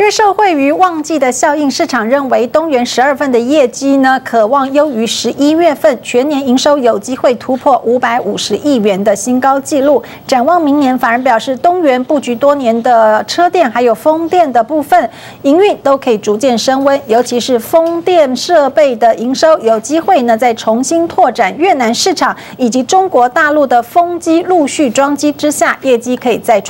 因为受惠于旺季的效应，市场认为东元十二份的业绩呢，渴望优于十一月份全年营收有机会突破五百五十亿元的新高纪录。展望明年，反而表示东元布局多年的车电还有风电的部分营运都可以逐渐升温，尤其是风电设备的营收有机会呢，再重新拓展越南市场以及中国大陆的风机陆续装机之下，业绩可以再创。